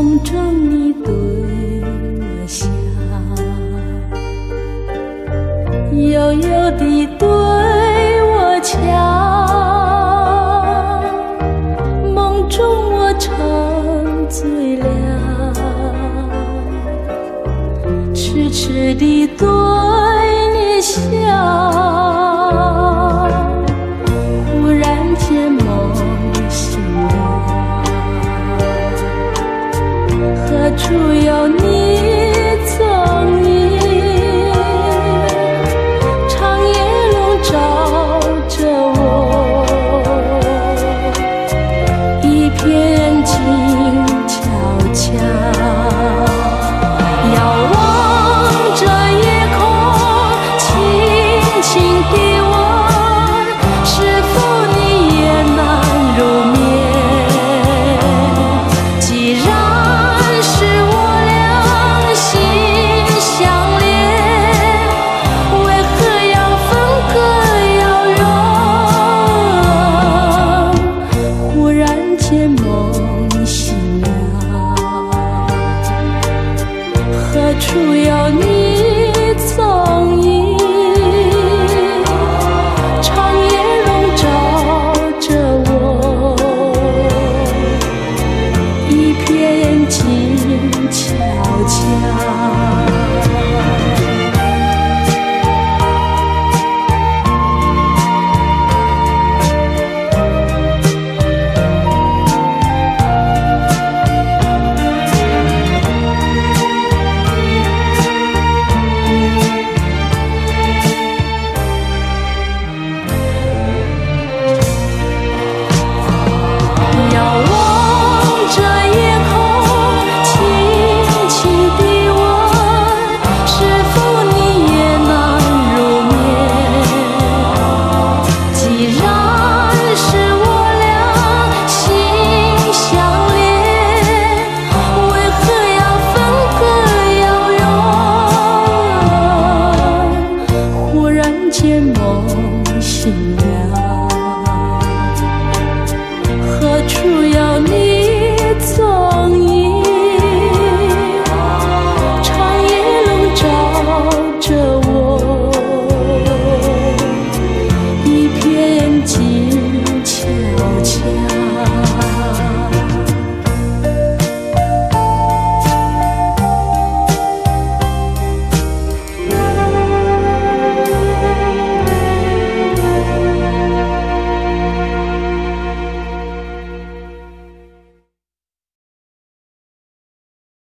梦中你对我笑，幽幽的对我瞧。梦中我沉醉了，痴痴的对你笑。处处有你。我是你。